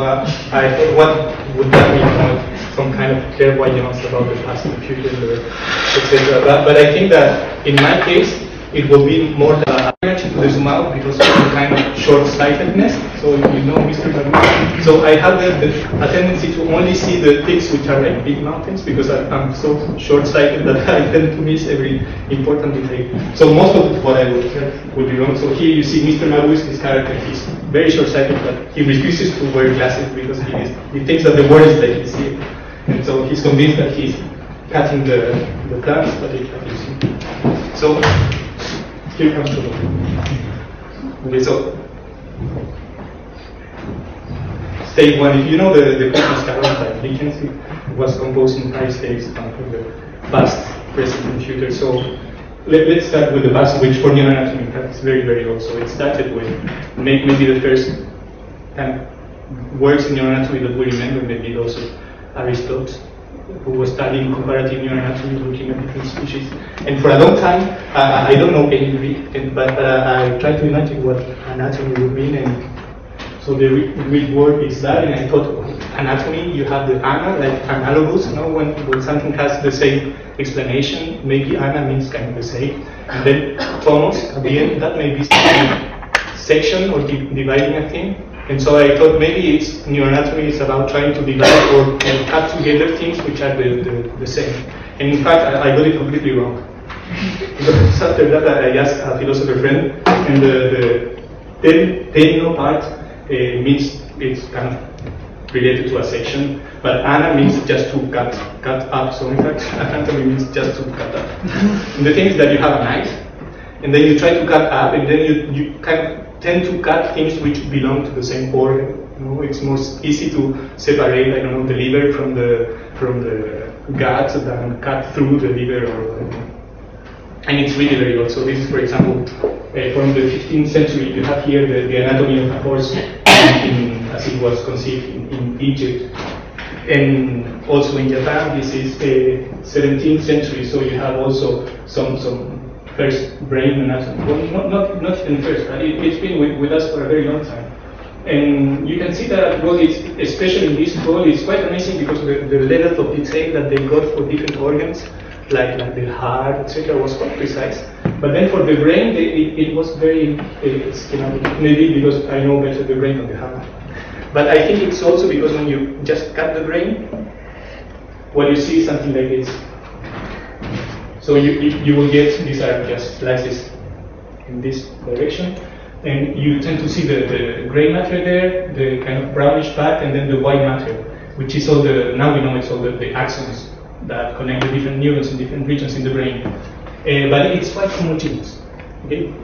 Uh, I what would that be? Some kind of clairvoyance about the past and future, etc. But, but I think that in my case, it will be more zoom out because of the kind of short-sightedness. So you know, Mr. Magoo. So I have the, a tendency to only see the things which are like big mountains because I, am so short-sighted that I tend to miss every important detail. So most of what I would would be wrong. So here you see Mr. Magoo, his character, he's very short-sighted, but he refuses to wear glasses because he, is, he thinks that the world is like it's here. And so he's convinced that he's cutting the, the plants, but it happens. So Okay, so stage one, if you know the, the Christmas Carol Dickens, was composed in five stages for the past, present, and future. So let, us start with the past, which for neuroanatomy is very, very old. So it started with maybe the first kind of works in neuroanatomy that we remember, maybe those of Aristotle who was studying comparative neuroanatomy, looking at different species. And for a long time, uh, I don't know any Greek, but uh, I tried to imagine what anatomy would mean. And so the Greek word is that, and I thought anatomy, you have the ana, like analogous, you know, when, when something has the same explanation, maybe ana means kind of the same. And then tomos, at the end, that may be section or dividing a thing. And so I thought maybe it's neuroanatomy is about trying to divide or cut together things which are the, the, the same. And in fact, I, I, got it completely wrong. because after that, I asked a philosopher friend, and the, the ten, part uh, means it's kind of related to a section, but ana means just to cut, cut up. So in fact, anatomy means just to cut up. and the thing is that you have a knife, and then you try to cut up, and then you, you kind of tend to cut things which belong to the same organ. You know, it's more easy to separate, I don't know, the liver from the from the gut than cut through the liver or. And it's really very old. So this is, for example, uh, from the 15th century. You have here the, the anatomy of a horse in, as it was conceived in, in, Egypt, and also in Japan. This is the 17th century. So you have also some some first brain anatomy. Well, not, not, not even first, but it, has been with, with, us for a very long time. And you can see that, well, especially in this role, it's quite amazing because the, the level of detail that they got for different organs, like, like the heart, etc., was quite precise. But then for the brain, they, it, it, was very uh, schematic. Maybe because I know better the brain than the heart. But I think it's also because when you just cut the brain, what you see is something like this. So you, you, will get, these are just slices in this direction, and you tend to see the, the gray matter there, the kind of brownish part, and then the white matter, which is all the, now we know it's all the, the axons that connect the different neurons in different regions in the brain. Uh, but it's quite homogeneous. Okay?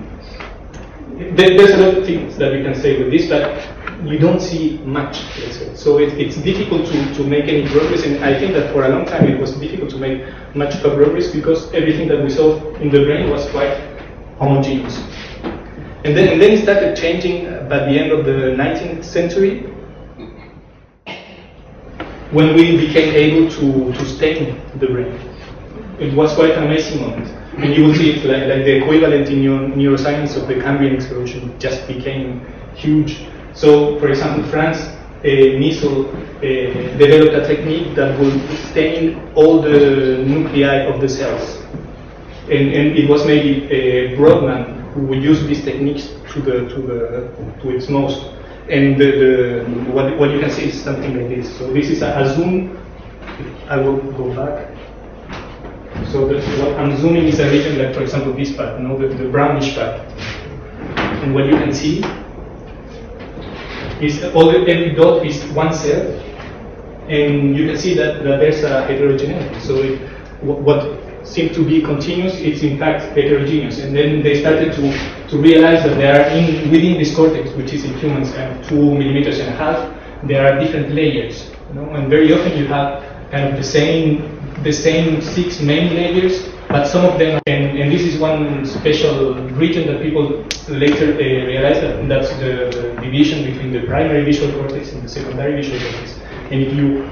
There, there's a lot of things that we can say with this, but you don't see much, So it, it's difficult to, to make any progress, and I think that for a long time it was difficult to make much progress because everything that we saw in the brain was quite homogeneous. And then, and then it started changing uh, by the end of the 19th century when we became able to, to stain the brain. It was quite an amazing moment. And you will see it like, like the equivalent in neuroscience of the Cambrian explosion just became huge so, for example, Franz uh, Nissl uh, developed a technique that would stain all the nuclei of the cells. And, and it was maybe uh, Brodmann who would use these techniques to, the, to, the, to its most. And the, the, what, what you can see is something like this. So this is a, a zoom. I will go back. So what I'm zooming is a region like, for example, this part, you know, the, the brownish part. And what you can see is all every dot is one cell, and you can see that, that there's a heterogeneity. So it, what seemed to be continuous, it's in fact heterogeneous. And then they started to, to realize that there are in within this cortex, which is in humans kind of two millimeters and a half, there are different layers. You know? And very often you have kind of the same the same six main layers but some of them, and, and this is one special region that people later uh, realized that that's the, division between the primary visual cortex and the secondary visual cortex. And if you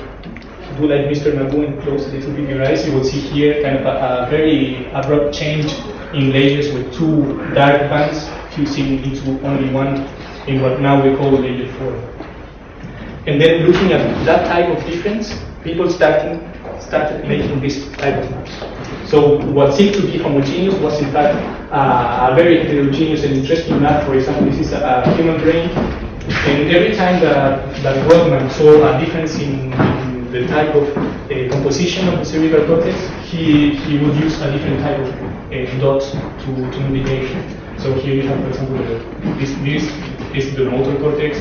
do like Mr. Magoo and close a little bit your eyes, you will see here kind of a, a very abrupt change in layers with two dark bands fusing into only one in what now we call layer 4. And then looking at that type of difference, people starting, started making this type of maps. So what seemed to be homogeneous was in fact uh, a very heterogeneous and interesting map. For example, this is a, a human brain. And every time that, that Brodmann saw a difference in, in the type of uh, composition of the cerebral cortex, he, he would use a different type of uh, dot to, to indicate. So here you have, for example, the, this, this is the motor cortex,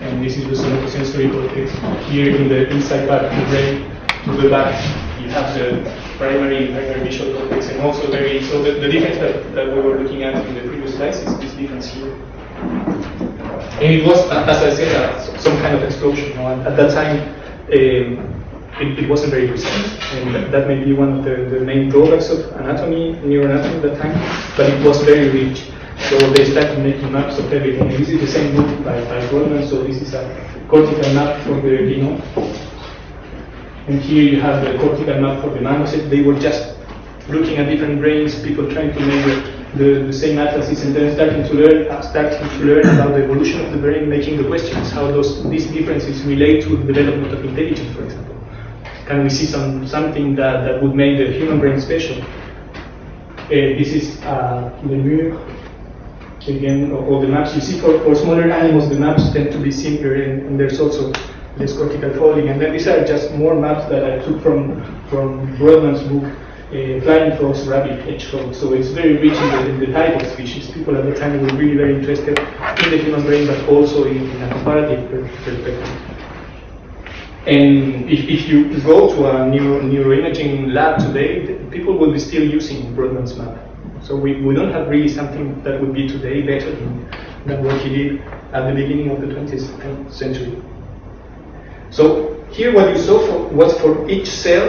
and this is the somatosensory cortex. Here in the inside part of the brain, to the back, you have the primary primary visual cortex, and also very, so the, the difference that, that we were looking at in the previous slides is this difference here. And it was, as I said, uh, some kind of explosion. You know, at that time, um, it, it, wasn't very precise, and that, that, may be one of the, the main drawbacks of anatomy, neuroanatomy at that time, but it was very rich. So they started making maps of everything. And this is the same book by, by Brodmann, so this is a cortical map for the genome. And here you have the cortical map for the marmoset. They were just looking at different brains, people trying to measure the, the same atlases and then starting to learn uh, starting to learn about the evolution of the brain, making the questions, how those these differences relate to the development of intelligence, for example. Can we see some something that, that would make the human brain special? Uh, this is uh, Lemur. Again, all the maps you see for, for smaller animals, the maps tend to be simpler, and, and there's also less cortical folding. And then these are just more maps that I took from from Brodmann's book, uh, flying frogs, rabbit, hedgehog. So it's very rich in the, in the type of species. People at the time were really very interested in the human brain, but also in, in a comparative perspective. And if, if you go to a neuro, neuroimaging lab today, people will be still using Brodmann's map. So we, we don't have really something that would be today better than, than what he did at the beginning of the 20th century. So here what you saw for, was for each cell,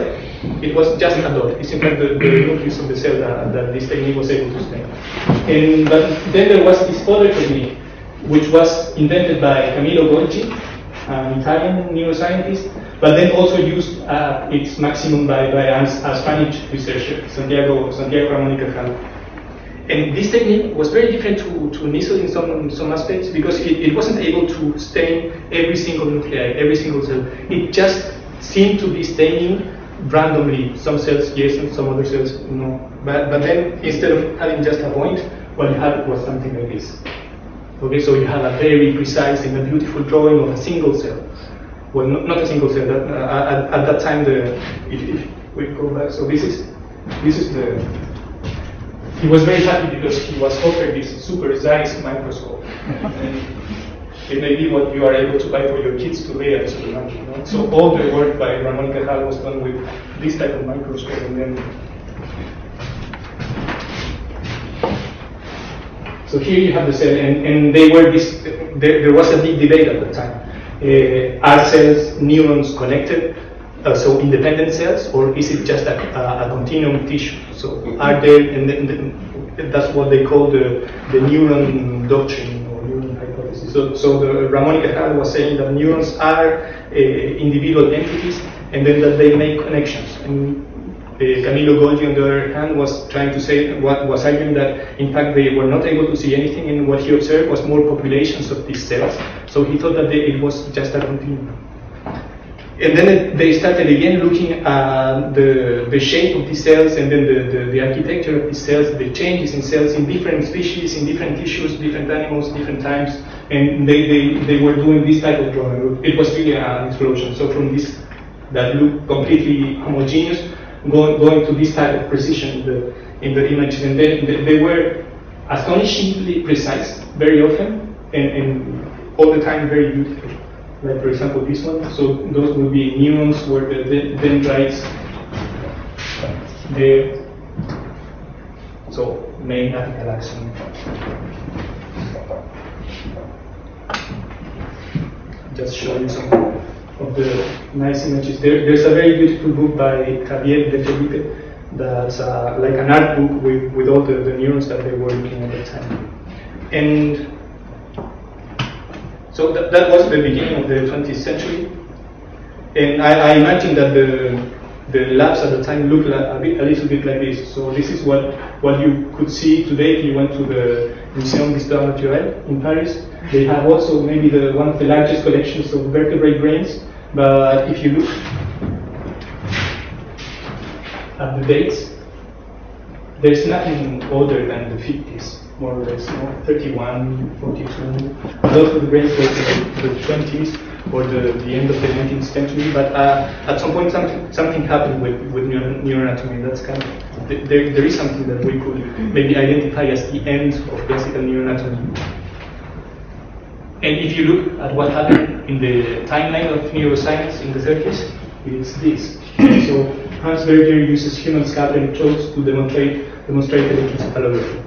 it was just a dot. It's in fact the, the nucleus of the cell that, that this technique was able to stain. And but then there was this other technique, which was invented by Camillo Golgi, an Italian neuroscientist, but then also used uh, its maximum by, by a, a Spanish researcher, Santiago, Santiago Ramón y Cajal. And this technique was very different to, to Nissl in some, some aspects because it, it wasn't able to stain every single nuclei, every single cell. It just seemed to be staining randomly. Some cells yes and some other cells no. But, but then instead of having just a point, what you had was something like this. Okay, so you have a very precise and a beautiful drawing of a single cell. Well, not, not a single cell. That, uh, at, at, that time, the if, if we go back, so this is this is the he was very happy because he was offered this super Zeiss microscope. it may be what you are able to buy for your kids today at the supermarket. You know? So all the work by Ramon Cajal was done with this type of microscope and then So here you have the cell, and, and they were this. There, there was a big debate at the time. Uh, are cells, neurons connected? Uh, so independent cells, or is it just a, a, a continuum tissue? So are there, and, that's what they call the, the neuron doctrine or neuron hypothesis. So, so the Ramon y Cajal was saying that neurons are uh, individual entities, and then that they make connections. And, uh, Camillo Golgi, on the other hand, was trying to say, what was arguing that in fact they were not able to see anything, and what he observed was more populations of these cells. So he thought that they, it was just a continuum. And then they started again looking at the, the shape of these cells and then the, the, the, architecture of these cells, the changes in cells in different species, in different tissues, different animals, different times. And they, they, they were doing this type of drawing. It was really an explosion. So from this that looked completely homogeneous, going, going to this type of precision in the, in the images. And then they, they were astonishingly precise very often and, and all the time very beautiful like for example this one. So those would be neurons where the dendrites there. So main apical axon. Just show you some of the nice images. There, there's a very beautiful book by Javier de Felipe that's uh, like an art book with, with all the, the neurons that they were looking at the time. And so that, that was the beginning of the 20th century. And I, I imagine that the, the labs at the time looked like a, bit, a little bit like this. So this is what, what you could see today if you went to the Muséum d'Histoire Naturelle in Paris. They have also maybe the, one of the largest collections of vertebrate brains. But if you look at the dates, there's nothing older than the 50s, more or less, no? 31, 42. A lot of the brains go to the 20s or the, the end of the 19th century, but uh, at some point something, something happened with, with neuro- neuroanatomy. That's kind of, there, there is something that we could maybe identify as the end of classical neuroanatomy. And if you look at what happened in the timeline of neuroscience in the 30s, it's this. so Hans Berger uses human scalp electrodes to demonstrate, demonstrate electroencephalography.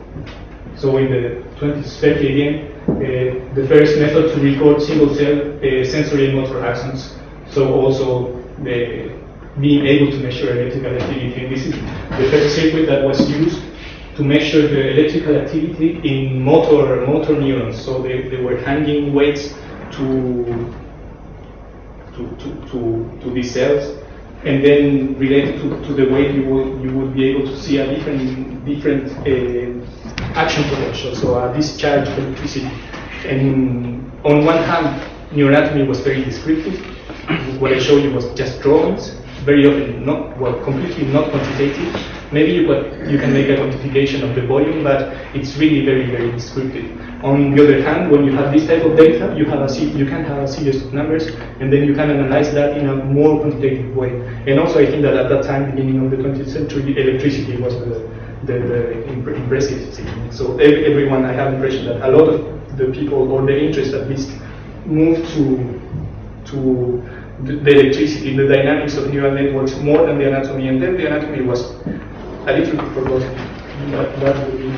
So in the 20th century again, uh, the first method to record single cell uh, sensory and motor axons. So also the, being able to measure electrical activity. And this is the first circuit that was used to measure the electrical activity in motor motor neurons. So they, they were hanging weights to to, to, to, to these cells and then related to, to the way you would you would be able to see a different different uh, action potential, so a discharge of electricity. And on one hand, neuroanatomy was very descriptive. what I showed you was just drawings, very often not well, completely not quantitative. Maybe you, you can make a quantification of the volume, but it's really very, very descriptive. On the other hand, when you have this type of data, you have a you can have a series of numbers, and then you can analyze that in a more quantitative way. And also, I think that at that time, beginning of the 20th century, electricity was the, the, the imp- impressive thing. So every, everyone, I have the impression that a lot of the people, or the interest at least, moved to to the, electricity, the dynamics of neural networks more than the anatomy, and then the anatomy was a little bit forgotten. That, that would be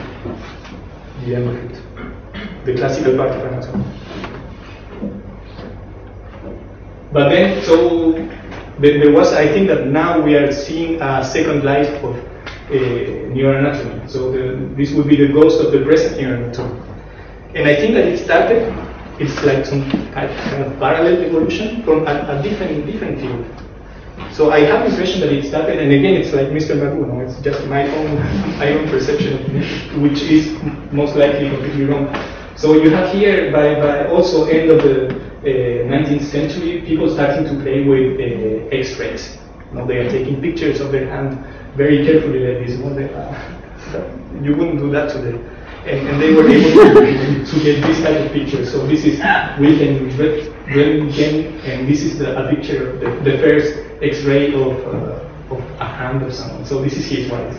the end of it. The classical part of anatomy. But then, so there, there was, I think that now we are seeing a second life of uh, neuroanatomy. So the, this would be the ghost of the present neuroanatomy. And I think that it started, it's like some kind of parallel evolution from a, a different, different field. So I have the impression that it started, and again, it's like Mr. No? it's just my own, my own perception which is most likely completely wrong. So you have here, by, by also end of the uh, 19th century, people starting to play with uh, X-rays. Now they are taking pictures of their hand very carefully like this. One day, uh, you wouldn't do that today. And, and they were able to, to get this type of picture. So this is Wilhelm Röntgen, and this is the, a picture of the, the first X-ray of, uh, of a hand of someone. So this is his wife.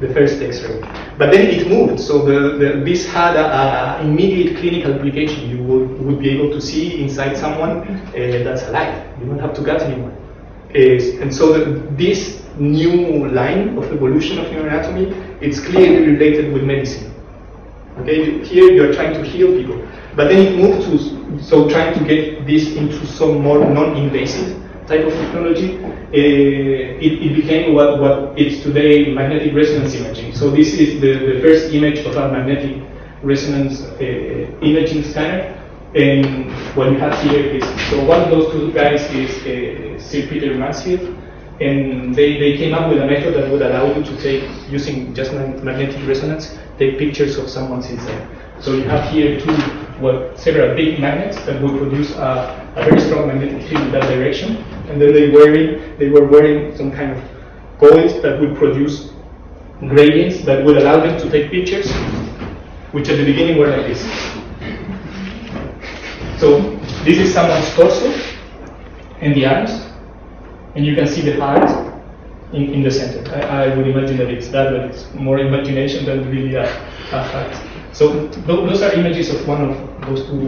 The first X-ray. But then it moved, so the, the, this had an immediate clinical application. You would, would be able to see inside someone uh, that's alive. You don't have to gut anyone. Uh, and so the, this new line of evolution of neuroanatomy, it's clearly related with medicine. Okay, here you're trying to heal people, but then it moved to so trying to get this into some more non-invasive type of technology. Uh, it, it, became what, what it's today magnetic resonance imaging. So this is the, the first image of a magnetic resonance uh, imaging scanner. And what you have here is so one of those two guys is uh, Sir Peter Mansfield, and they, they came up with a method that would allow you to take using just magnetic resonance take pictures of someone's inside. So you have here two well, several big magnets that would produce a, a, very strong magnetic field in that direction, and then they wearing they were wearing some kind of coils that would produce gradients that would allow them to take pictures, which at the beginning were like this. So this is someone's torso and the arms, and you can see the heart in, in the center. I, I, would imagine that it's that, but it's more imagination than really a, a fact. So th those are images of one of those two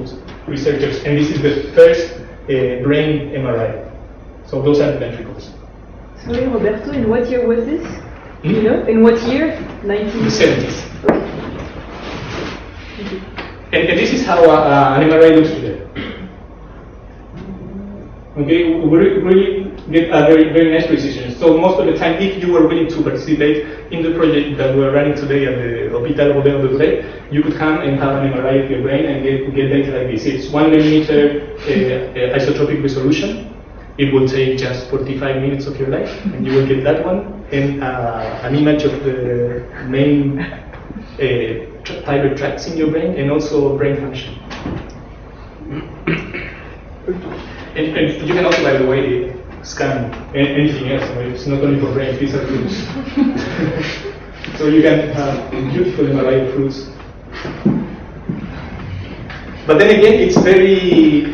researchers, and this is the first uh, brain MRI. So those are the ventricles. Sorry, Roberto, in what year was this? Hmm? You know, in what year? 1970s. Okay. And, and, this is how uh, an MRI looks today. Okay, we really get a very, very nice precision. So most of the time, if you were willing to participate in the project that we're running today at the Hospital Rodeo de Today, you could come and have an MRI of your brain and get, get data like this. It's one millimeter uh, isotropic resolution. It will take just 45 minutes of your life, and you will get that one, and uh, an image of the main uh, fiber tracts in your brain and also brain function. And, and you can also, by the way, scan anything else. It's not only for brain, these are fruits. so you can have beautiful MRI fruits. But then again, it's very,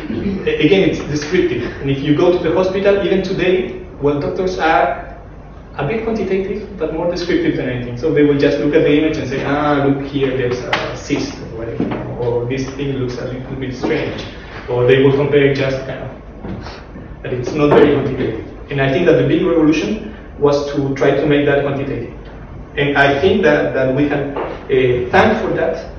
again, it's descriptive. And if you go to the hospital, even today, well, doctors are a bit quantitative, but more descriptive than anything. So they will just look at the image and say, ah, look here, there's a cyst, or whatever, or this thing looks a little bit strange. Or they will compare just kind of, but it's not very quantitative. And I think that the big revolution was to try to make that quantitative. And I think that, that we have a thank for that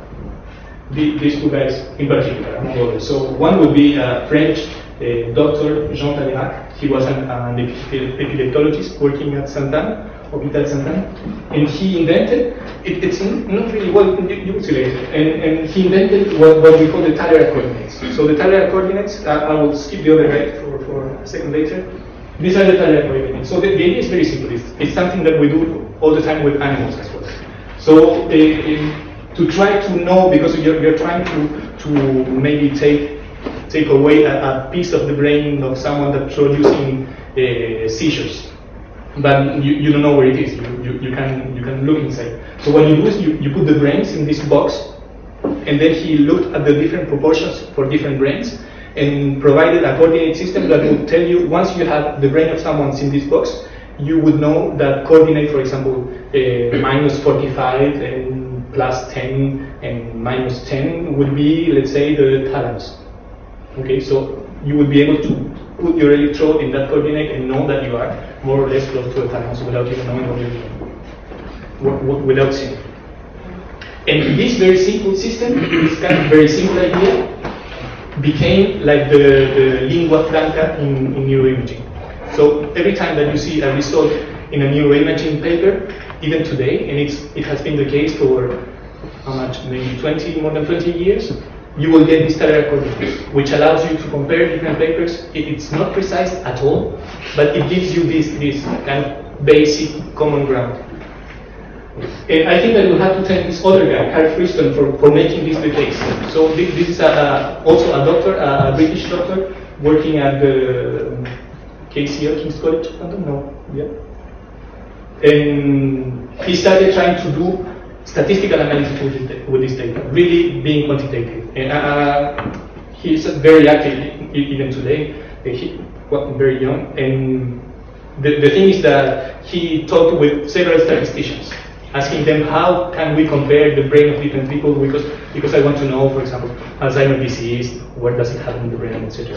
the, these two guys in particular. So one would be a French uh, doctor, Jean Talairach. He was an, an epi- epileptologist working at Santan, Hospital Santan, and he invented, it, it's not really well elucidated, and, and he invented what, what we call the Talairach coordinates. So the Talairach coordinates, uh, I will skip the other guy second later. These are the Talairach coordinates. So the, the idea is very simple. It's, it's something that we do all the time with animals as well. So uh, uh, to try to know, because you're, you're trying to, to maybe take, take away a, a piece of the brain of someone that's producing uh, seizures, but you, you don't know where it is. You, you, you, can, you can look inside. So what you do is you, you put the brains in this box, and then he looked at the different proportions for different brains and provided a coordinate system that would tell you once you have the brain of someone's in this box, you would know that coordinate, for example, uh, minus 45 and plus 10 and minus 10 would be, let's say, the thalamus. Okay, so you would be able to put your electrode in that coordinate and know that you are more or less close to the thalamus without even knowing what you're doing, without seeing. And this very simple system, this kind of very simple idea, became like the, the lingua franca in, in neuroimaging. So every time that you see a result in a neuroimaging paper, even today, and it's, it has been the case for how much, maybe 20, more than 20 years, you will get this Talairach coordinates, which allows you to compare different papers. It, it's not precise at all, but it gives you this, this kind of basic common ground. And I think that we'll have to thank this other guy, Harry Friston, for, for making this the case. So this, this is a, also a doctor, a, British doctor, working at the KCL, King's College, London, no, yeah. And he started trying to do statistical analysis with this, with this data, really being quantitative. And uh, he's very active even today. Uh, He, well, very young, and the, the thing is that he talked with several statisticians, asking them how can we compare the brain of different people because because I want to know, for example, Alzheimer's disease, where does it happen in the brain, etc.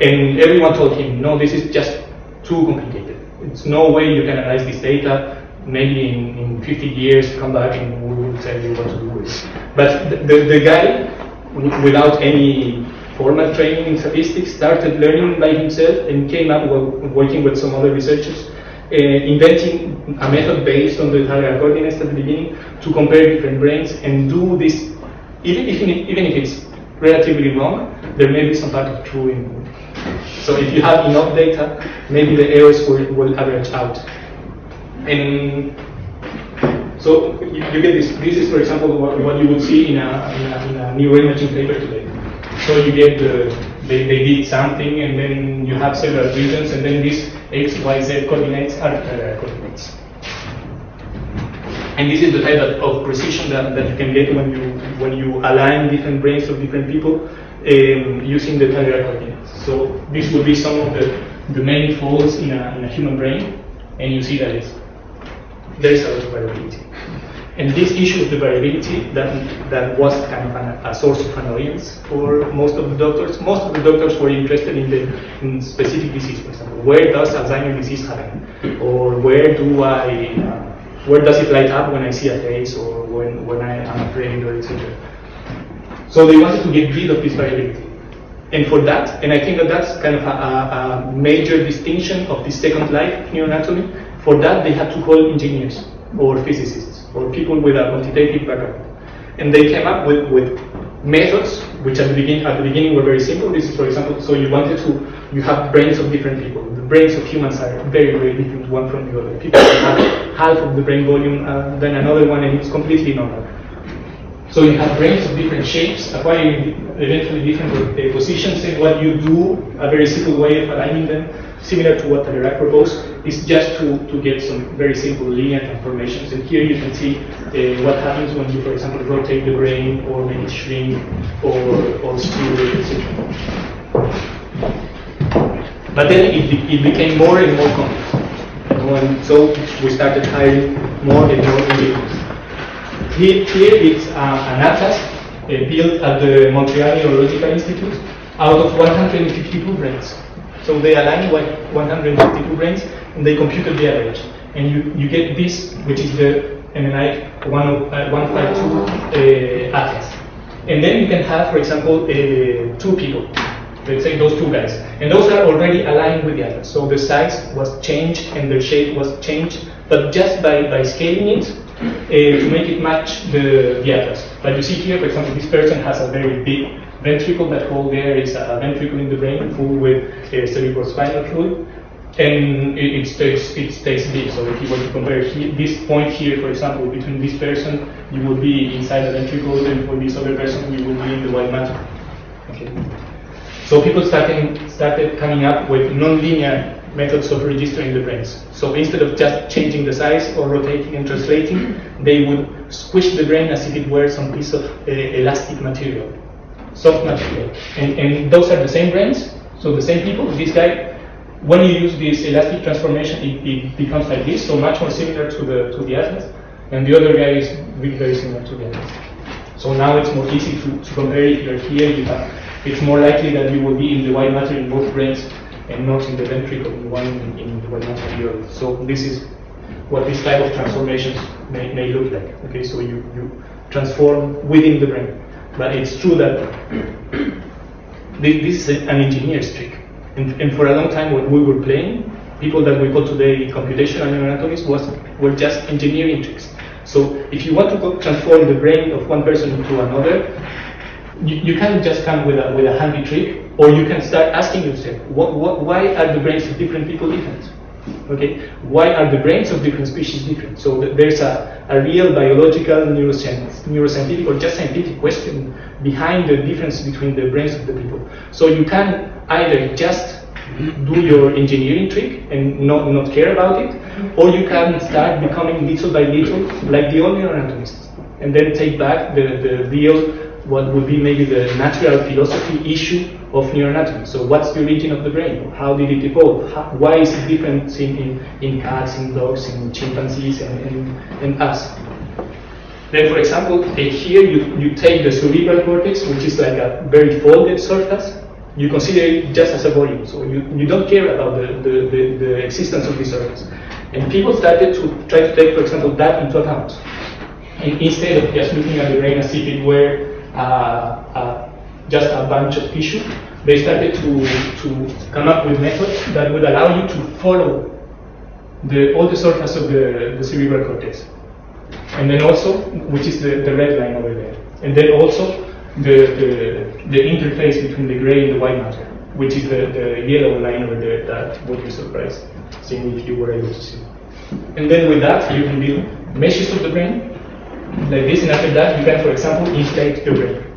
And everyone told him, no, this is just too complicated. It's no way you can analyze this data. Maybe in, in 50 years, come back and we will tell you what to do with it. But the, the, the guy, without any formal training in statistics, started learning by himself and came up working with some other researchers, uh, inventing a method based on the Talairach coordinates at the beginning to compare different brains and do this, even if, even if it's relatively wrong, there may be some part of true in so if you have enough data, maybe the errors will, will average out. And so you, you get this. This is, for example, what, what you would see in a, in a, in a paper today. So you get the, they, they did something, and then you have several regions, and then these x, y, z coordinates are uh, coordinates. And this is the type of, precision that, that you can get when you when you align different brains of different people um, using the Talairach coordinates. So this would be some of the, the many folds in a, in a human brain, and you see that it's, there is a lot of variability. And this issue of the variability that, that was kind of an, a source of annoyance for most of the doctors. Most of the doctors were interested in the in specific disease, for example, where does Alzheimer's disease happen, or where do I, uh, where does it light up when I see a face, or when when I am afraid, or etc. So they wanted to get rid of this variability. And for that, and I think that that's kind of a, a, major distinction of the second life neuroanatomy, for that they had to call engineers or physicists or people with a quantitative background. And they came up with, with methods which at the, beginning, at the beginning were very simple. This is, for example, so you wanted to, you have brains of different people. The brains of humans are very, very different one from the other. People have half of the brain volume uh, than another one, and it's completely normal. So you have brains of different shapes, acquiring eventually different uh, positions, and what you do, a very simple way of aligning them, similar to what Talairach proposed, is just to, to get some very simple linear transformations. And here you can see uh, what happens when you, for example, rotate the brain, or make it shrink, or, or skew it, etc. But then it, it became more and more complex. And so we started hiring more and more engineers. Here, here it's uh, an atlas uh, built at the Montreal Neurological Institute out of 152 brains. So they align one- 152 brains and they computed the average. And you, you get this, which is the MNI 10- uh, 152 uh, atlas. And then you can have, for example, uh, two people. Let's say those two guys. And those are already aligned with the atlas. So the size was changed and the shape was changed, but just by, by scaling it uh, to make it match the, the atlas. But you see here, for example, this person has a very big ventricle. That hole there is a ventricle in the brain full with cerebrospinal fluid. And it, stays it stays big. So if you were to compare he, this point here, for example, between this person, you would be inside the ventricle, and for this other person, you would be in the white matter. Okay. So people started, started coming up with non-linear methods of registering the brains. So instead of just changing the size or rotating and translating, they would squish the brain as if it were some piece of uh, elastic material, soft material. And, and those are the same brains, so the same people. This guy, when you use this elastic transformation, it, it becomes like this, so much more similar to the, to the atlas. And the other guy is very, very similar to the atlas. So now it's more easy to, to compare if you're here, you have, it's more likely that you will be in the white matter in both brains and not in the ventricle, in one in, in the white matter of the other. So this is what this type of transformations may, may look like. Okay, so you, you transform within the brain. But it's true that this is an engineer's trick. And, and for a long time when we were playing, people that we call today computational neuroanatomists was, were just engineering tricks. So if you want to transform the brain of one person into another, you, you can't just come with a, with a handy trick, or you can start asking yourself, what, what, why are the brains of different people different? Okay, why are the brains of different species different? So th- there's a, a real biological, neuroscientific, or just scientific question behind the difference between the brains of the people. So you can either just do your engineering trick and not, not care about it, or you can start becoming little by little like the old neuroanatomists, and then take back the, the real, what would be maybe the natural philosophy issue of neuroanatomy. So what's the origin of the brain? How did it evolve? How, why is it different in, in, in cats, in dogs, in chimpanzees, and, and, us? Then, for example, here you, you take the cerebral cortex, which is like a very folded surface, you consider it just as a volume. So you, you don't care about the, the, the, the existence of this surface. And people started to try to take, for example, that into account. And instead of just looking at the brain as if it were uh, uh, just a bunch of tissue, they started to, to come up with methods that would allow you to follow the, all the surface of the, the cerebral cortex. And then also, which is the, the red line over there. And then also the, the, the interface between the gray and the white matter, which is the, the yellow line over there that would be surprised, seeing if you were able to see. And then with that, you can build meshes of the brain, like this, and after that, you can, for example, inflate the brain.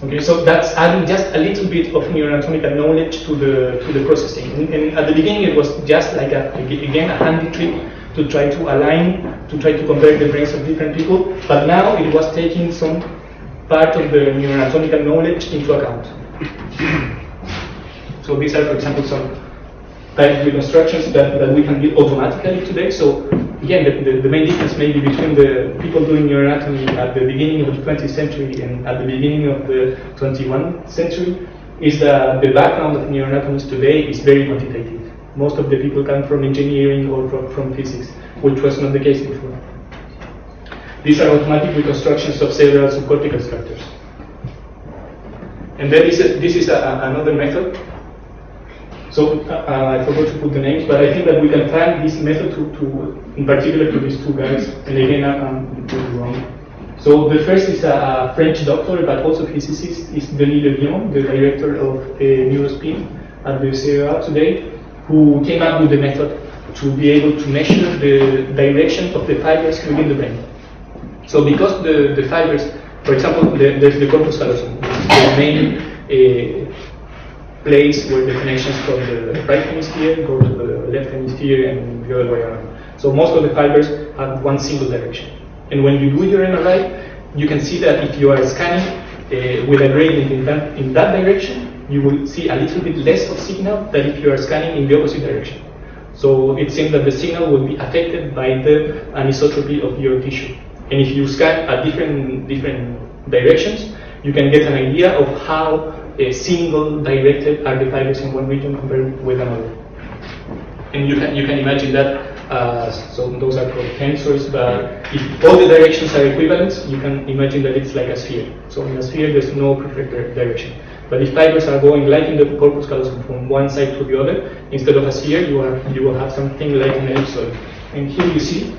Okay, so that's adding just a little bit of neuroanatomical knowledge to the to the processing. And, and at the beginning, it was just like a again a handy trick to try to align, to try to compare the brains of different people. But now it was taking some part of the neuroanatomical knowledge into account. so these are, for example, some type reconstructions that, that we can do automatically today. So again, the, the, the main difference maybe between the people doing neuroanatomy at the beginning of the 20th century and at the beginning of the 21st century is that the background of neuroanatomists today is very quantitative. Most of the people come from engineering or from, from physics, which was not the case before. These are automatic reconstructions of several subcortical structures. And then this is, this is a, another method. So uh, I forgot to put the names, but I think that we can find this method to, to in particular to these two guys. And again, I'm, I'm wrong. So the first is a, a French doctor, but also physicist, is Denis Le Bihan, the director of uh, Neurospin at the CEA today, who came up with the method to be able to measure the direction of the fibers within the brain. So because the, the fibers, for example, the, there's the corpus callosum, the main uh, place where the connections from the right hemisphere go to the left hemisphere and the other way around. So most of the fibers have one single direction. And when you do your MRI, you can see that if you are scanning uh, with a gradient in that, in that direction, you will see a little bit less of signal than if you are scanning in the opposite direction. So it seems that the signal will be affected by the anisotropy of your tissue. And if you scan at different, different directions, you can get an idea of how uh, single directed are the in one region compared with another. And you can, you can imagine that uh, so those are called tensors, but if all the directions are equivalent, you can imagine that it's like a sphere. So in a sphere, there's no preferred direction. But if fibers are going like in the corpus callosum from one side to the other, instead of a sphere, you, are, you will have something like an ellipsoid. And here you see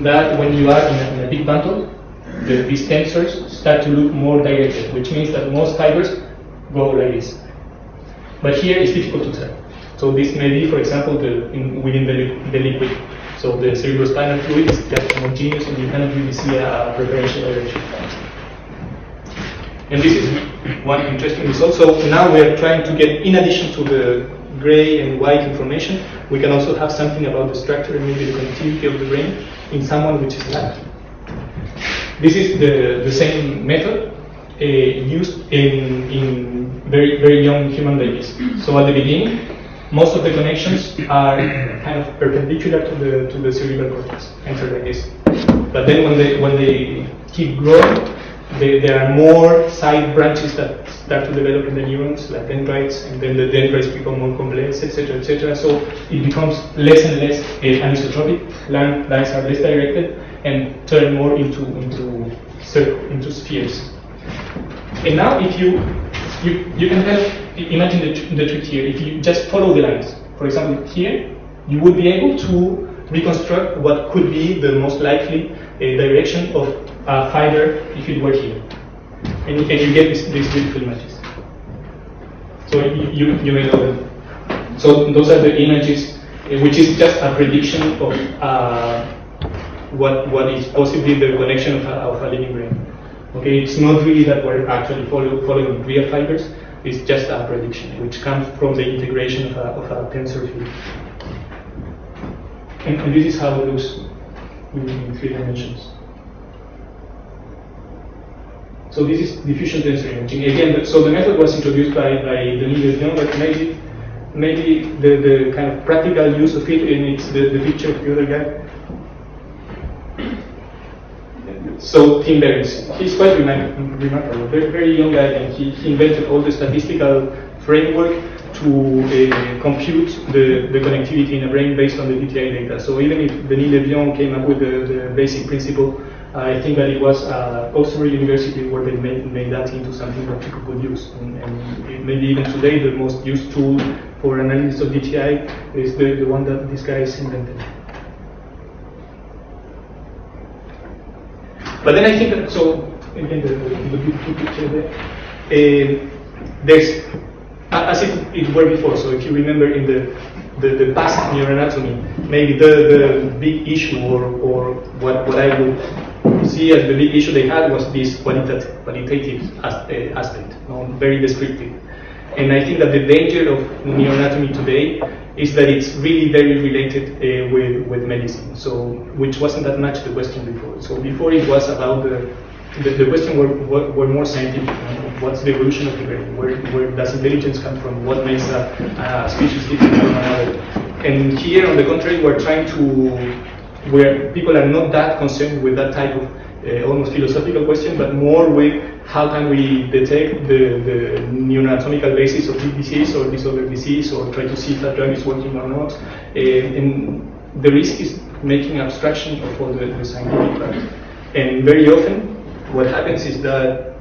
that when you are in a, in a big bundle, the, these tensors start to look more directed, which means that most fibers go like this. But here it's difficult to tell. So this may be, for example, the, in, within the, the liquid. So the cerebrospinal fluid is just homogeneous and you cannot really see a preferential direction. And this is one interesting result. So now we are trying to get, in addition to the gray and white information, we can also have something about the structure and maybe the connectivity of the brain in someone which is black. This is the, the same method used in, in very, very young human babies. So at the beginning, most of the connections are kind of perpendicular to the to the cerebral cortex, enter like this. But then when they when they keep growing, they, there are more side branches that start to develop in the neurons, like dendrites, and then the dendrites become more complex, etc., etc. So it becomes less and less uh, anisotropic. Lines are less directed and turn more into into circle, into spheres. And now, if you you you can imagine the, the trick here. If you just follow the lines, for example, here, you would be able to reconstruct what could be the most likely uh, direction of a fiber if it were here. And, and you get these, beautiful images. So you, you, you may know them. So those are the images, uh, which is just a prediction of uh, what, what is possibly the connection of a, of a living brain. Okay, it's not really that we're actually follow, following real fibers, it's just a prediction, which comes from the integration of a, of a tensor field. And, and, this is how it looks in three dimensions. So this is diffusion tensor imaging. Again, so the method was introduced by, by Denis Le Bihan, but maybe maybe the, the kind of practical use of it, and it's the, the picture of the other guy, so Tim Behrens, he's quite remarkable, very, very young guy, and he, he invented all the statistical framework to uh, compute the, the connectivity in a brain based on the DTI data. So even if Denis Le Bihan came up with the, the basic principle, I think that it was uh, Oxford University where they made, made that into something that people could use. And, and maybe even today the most used tool for analysis of DTI is the, the one that this guy invented. But then I think that, so, again, the, the, picture there, uh, there's, as it, it were before, so if you remember in the, the, the past neuroanatomy, maybe the, the big issue or, or what, what I would see as the big issue they had was this qualitative, qualitative aspect, you know, very descriptive. And I think that the danger of neuroanatomy today is that it's really very related uh, with, with medicine, so which wasn't that much the question before. So before it was about the, the, the question were, were, were, more scientific. What's the evolution of the brain? Where, where does intelligence come from? What makes a, a species different from another? And here, on the contrary, we're trying to, where people are not that concerned with that type of almost philosophical question, but more with how can we detect the, the neuroanatomical basis of this disease or this other disease, or try to see if that drug is working or not. Uh, and the risk is making abstraction of all the, the scientific part. And very often, what happens is that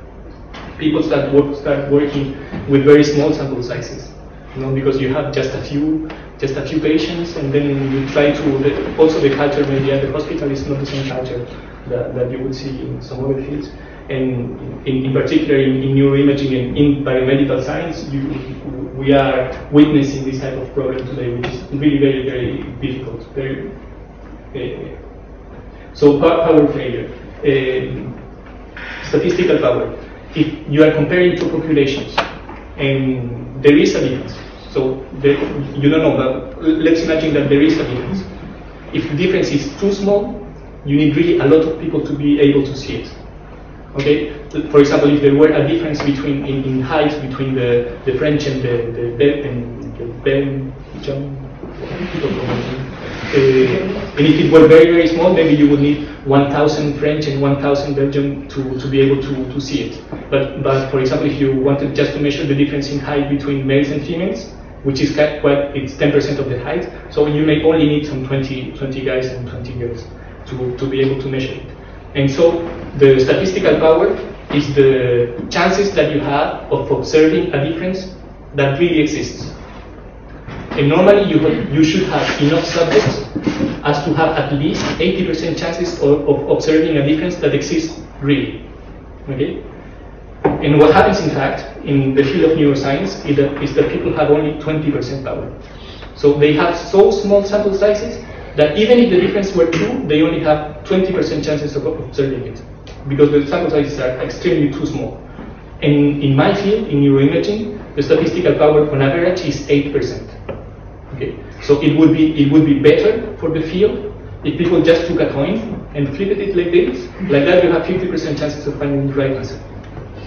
people start, work, start working with very small sample sizes. You know, because you have just a few just a few patients, and then you try to. Also, the culture maybe at the hospital is not the same culture that, that you would see in some other fields. And in, in particular, in, in, neuroimaging and in biomedical science, you, we are witnessing this type of problem today, which is really very, very difficult. Very, uh, so power failure. uh, statistical power. If you are comparing two populations, and there is a difference, so you don't know, but let's imagine that there is a difference. If the difference is too small, you need really a lot of people to be able to see it. Okay, for example, if there were a difference between in, in height between the, the French and the the, and the Belgian uh, and if it were very very small, maybe you would need 1,000 French and 1,000 Belgian to, to be able to, to see it. But but for example, if you wanted just to measure the difference in height between males and females, which is quite, it's 10% of the height, so you may only need some 20 20 guys and 20 girls to, to be able to measure it. And so the statistical power is the chances that you have of observing a difference that really exists. And normally you, you should have enough subjects as to have at least 80% chances of, of observing a difference that exists really. Okay? And what happens in fact in the field of neuroscience is that, is that people have only 20% power. So they have so small sample sizes that even if the difference were true, they only have 20% chances of observing it because the sample sizes are extremely too small. And in my field, in neuroimaging, the statistical power on average is 8%. Okay, so it would be it would be better for the field if people just took a coin and flipped it like this. Like that, you have 50% chances of finding the right answer.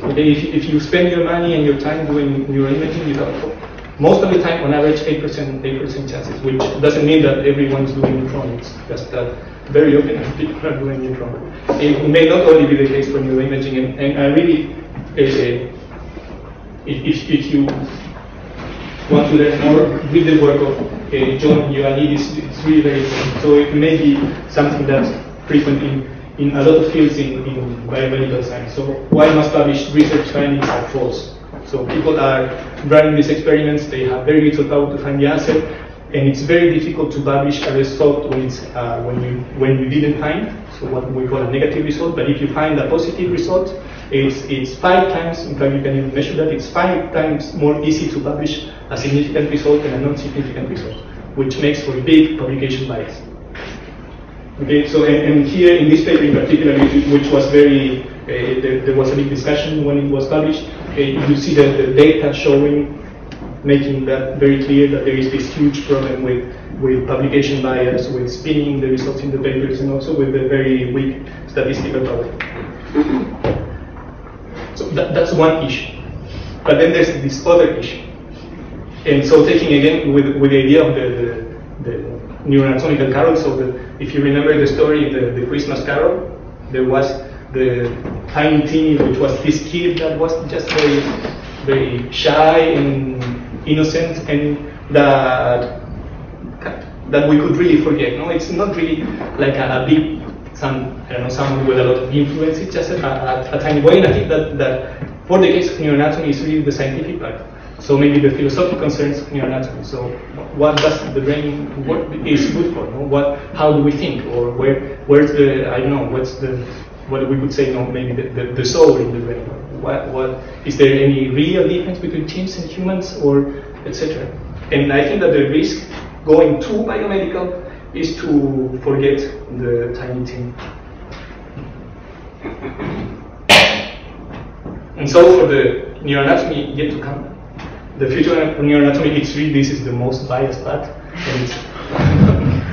Okay, if, if you spend your money and your time doing neuroimaging, you have most of the time, on average, 8%, 8% chances, which doesn't mean that everyone is doing. It's just that very often people are doing it. It may not only be the case for neuroimaging, and, and I really, uh, if, if you want to learn more, read the work of uh, John Ioannidis. It's really very important. So it may be something that's frequent in, in a lot of fields in, in biomedical science. So why must published research findings are false? So people are running these experiments, they have very little power to find the answer, and it's very difficult to publish a result when it's uh, when you when you didn't find so what we call a negative result. But if you find a positive result, it's it's five times. In fact, you can even measure that. It's five times more easy to publish a significant result than a non-significant result, which makes for a big publication bias. Okay, so and, and here in this paper in particular, which, which was very uh, there, there, was a big discussion when it was published. Uh, you see that the data showing making that very clear that there is this huge problem with, with publication bias, with spinning the results in the papers, and also with the very weak statistical power. So that, that's one issue. But then there's this other issue. And so taking again with, with the idea of the, the, the neuroanatomical carol, so the, if you remember the story, the, the Christmas carol, there was the tiny teeny, which was this kid that was just very, very shy and innocent and that that we could really forget. No, it's not really like a, a big some I don't know someone with a lot of influence. It's just a, a, a tiny way. And I think that that for the case of neuroanatomy is really the scientific part. So maybe the philosophical concerns of neuroanatomy. So what does the brain what is good for? No? What how do we think or where where's the I don't know what's the what we could say, no, maybe the, the, the soul in the brain. What, what is there any real difference between chimps and humans, or etc. And I think that the risk going too biomedical is to forget the Tiny Tim. And so for the neuroanatomy yet to come, the future of neuroanatomy, it's really this is the most biased part, and it's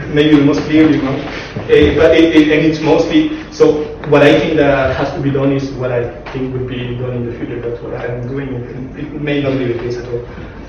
maybe the most clear, you know. Uh, but it, it, and it's mostly so. What I think that has to be done is what I think would be done in the future. That's what I'm doing. It, it may not be the case at all.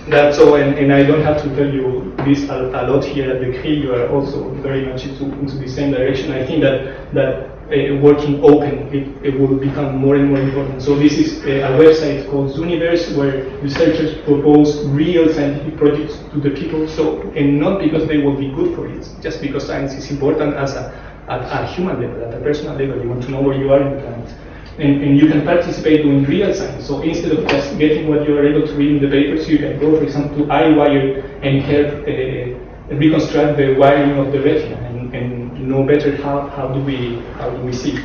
That's so, and, and I don't have to tell you this a, a lot here at the CRI. You are also very much into, into the same direction. I think that that uh, working open, it, it will become more and more important. So this is a, a website called Zooniverse where researchers propose real scientific projects to the people. So, and not because they will be good for it, just because science is important as a, at a human level, at a personal level. You want to know where you are in the planet. And, and, you can participate in real science. So instead of just getting what you are able to read in the papers, you can go, for example, to EyeWire and help uh, reconstruct the wiring of the retina and, and know better how, how do we how do we see.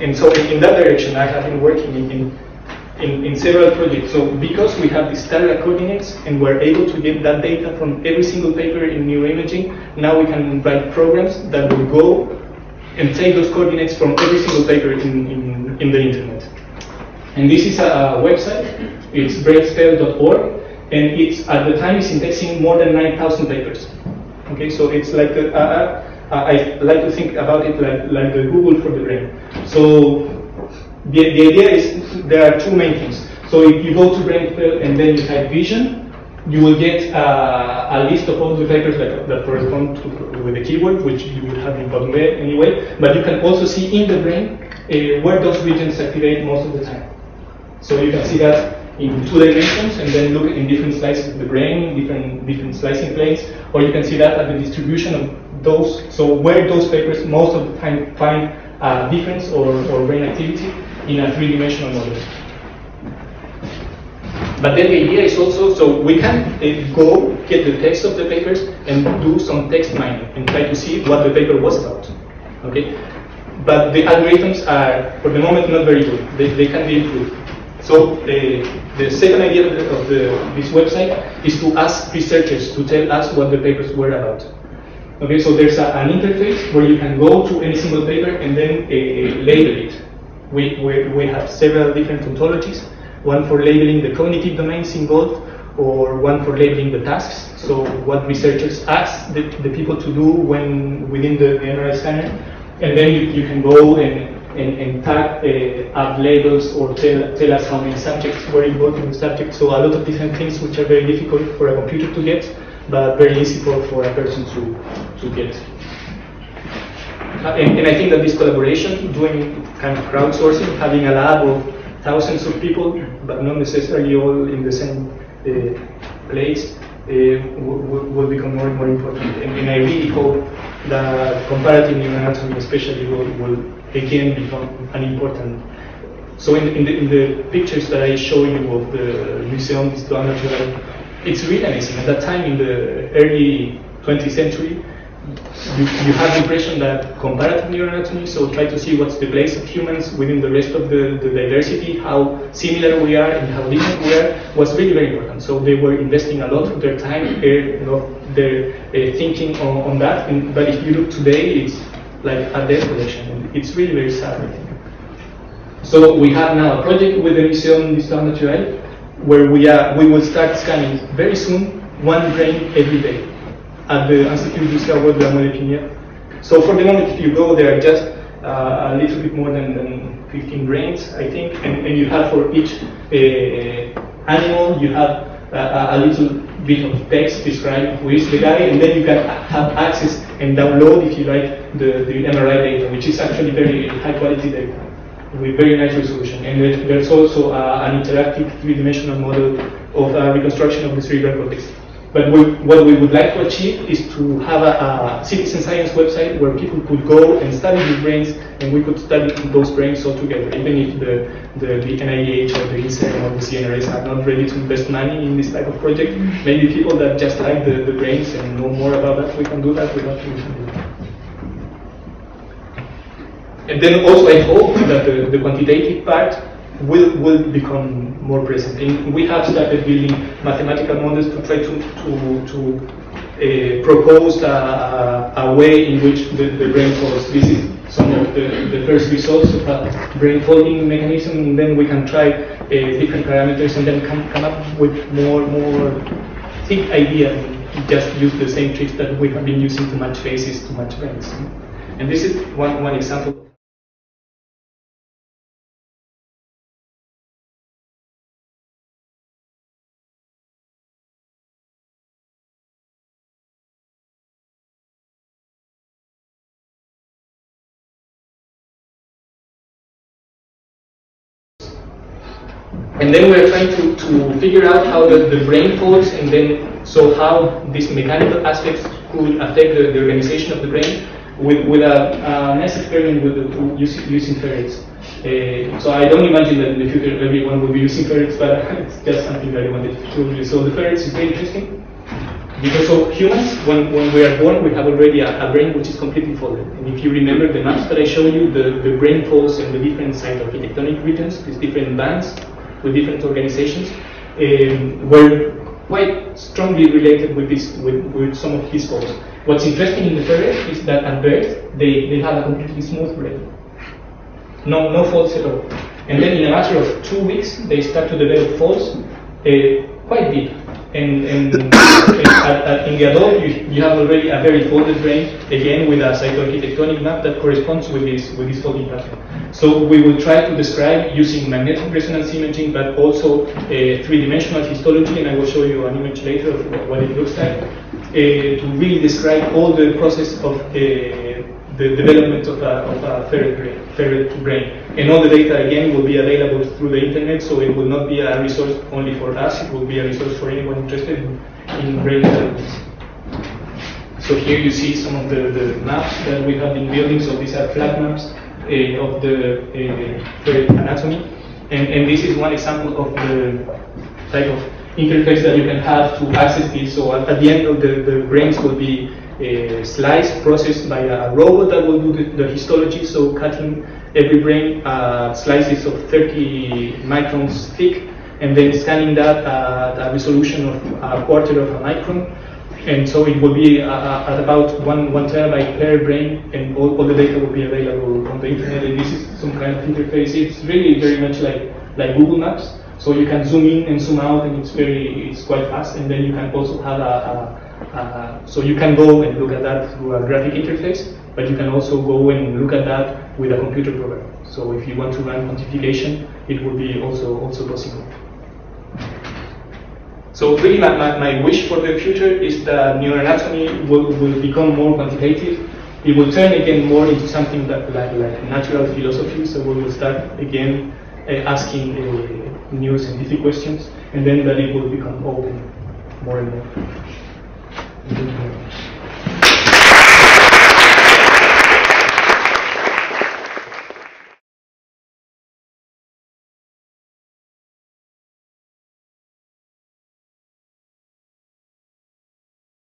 And so in, in that direction, I have been working in, in, in, several projects. So because we have these Talairach coordinates and we're able to get that data from every single paper in neuroimaging, now we can write programs that will go and take those coordinates from every single paper in, in, in the internet. And this is a, website, it's brainspell.org, and it's at the time it's indexing more than 9,000 papers. Okay, so it's like a, a, a, I like to think about it like, like the Google for the brain. So the, the idea is there are two main things. So if you go to Brainspell and then you type vision, you will get uh, a list of all the papers that, that correspond to, with the keyword, which you would have in way anyway. But you can also see in the brain uh, where those regions activate most of the time. So you can see that in two dimensions and then look in different slices of the brain, different different slicing planes, or you can see that at the distribution of those, so where those papers most of the time find a difference or, or brain activity in a three-dimensional model. But then the idea is also, so we can uh, go get the text of the papers and do some text mining and try to see what the paper was about. Okay? But the algorithms are, for the moment, not very good. They, they can be improved. So uh, the second idea of, the, of the, this website is to ask researchers to tell us what the papers were about. Okay, so there's a, an interface where you can go to any single paper and then uh, label it. We, we, we have several different ontologies, one for labeling the cognitive domains involved, or one for labeling the tasks. So what researchers ask the, the people to do when within the, the MRI scanner, and then you, you can go and and, and tag uh, add labels or tell, tell us how many subjects were involved in the subject. So a lot of different things which are very difficult for a computer to get, but very easy for, for a person to, to get. Uh, and, and I think that this collaboration, doing kind of crowdsourcing, having a lab of thousands of people, but not necessarily all in the same uh, place, uh, will, will become more and more important. And, and I really hope that comparative neuroanatomy especially will, will again become an important. So in, in, the, in the pictures that I show you of the Museum d'Histoire Naturelle, it's really amazing. At that time in the early 20th century, you, you have the impression that comparative neuroanatomy, so try to see what's the place of humans within the rest of the, the diversity, how similar we are and how different we are, was really very important. So they were investing a lot of their time, their, you know, their uh, thinking on, on that. And, but if you look today, it's like a dead collection. It's really very sad, I think. So we have now a project with the Museum d'Histoire Naturelle where we, are, we will start scanning very soon one brain every day at the Institut du Cerveau de la So for the moment, if you go, there just uh, a little bit more than, than 15 brains, I think, and, and you have for each uh, animal, you have uh, a little bit of text describing who is the guy, and then you can have access and download, if you like, the, the MRI data, which is actually very high quality data with very nice resolution. And there's also uh, an interactive three-dimensional model of uh, reconstruction of the cerebral cortex. But we, what we would like to achieve is to have a, a, citizen science website where people could go and study these brains, and we could study those brains all together, even if the, the, the NIH or the INSERM or the CNRS are not ready to invest money in this type of project. Maybe people that just like the, the brains and know more about that, we can do that without tuition. And then also I hope that the, the quantitative part will, will become more present. And we have started building mathematical models to try to, to, to uh, propose a, a, way in which the, the brain folds. This is some of the, the first results of a brain folding mechanism, and then we can try uh, different parameters and then come, come up with more, more thick ideas and just use the same tricks that we have been using to match faces to match brains. And this is one, one example. And then we're trying to, to figure out how the, the brain folds and then so how these mechanical aspects could affect the, the organization of the brain with, with a, a nice experiment with the, using, using ferrets. Uh, so I don't imagine that in the future everyone will be using ferrets, but it's just something that I wanted to you. So the ferrets is very interesting because of humans, when, when we are born, we have already a, a, brain which is completely folded. And if you remember the maps that I showed you, the, the brain folds in the different cytoarchitectonic regions, these different bands, with different organizations, um, were quite strongly related with this with, with some of his goals. What's interesting in the ferret is that at birth they, they have a completely smooth brain. No no faults at all. And then in a matter of two weeks they start to develop faults uh, quite deep. And, and at, at, in the you, you have already a very folded brain, again with a cytoarchitectonic map that corresponds with this, with this folding pattern. So we will try to describe using magnetic resonance imaging, but also uh, three-dimensional histology, and I will show you an image later of what it looks like, uh, to really describe all the process of uh, the development of a, of a ferret, brain, ferret brain. And all the data, again, will be available through the internet, so it will not be a resource only for us, it will be a resource for anyone interested in, in brain development. So here you see some of the, the maps that we have been building, so these are flat maps uh, of the uh, anatomy. And, and this is one example of the type of interface that you can have to access this. So at, at the end of the, the brains will be a slice processed by a robot that will do the, the histology, so cutting every brain uh, slices of 30 microns thick, and then scanning that at a resolution of a quarter of a micron. And so it will be uh, at about one, one terabyte per brain, and all, all the data will be available on the internet. And this is some kind of interface. It's really very much like, like Google Maps. So you can zoom in and zoom out, and it's very, it's quite fast. And then you can also have a, a uh, so you can go and look at that through a graphic interface, but you can also go and look at that with a computer program. So if you want to run quantification, it will be also also possible. So really my, my, my wish for the future is that neuroanatomy will, will become more quantitative. It will turn again more into something that like, like natural philosophy, so we will start again uh, asking uh, new scientific questions, and then that it will become open more and more.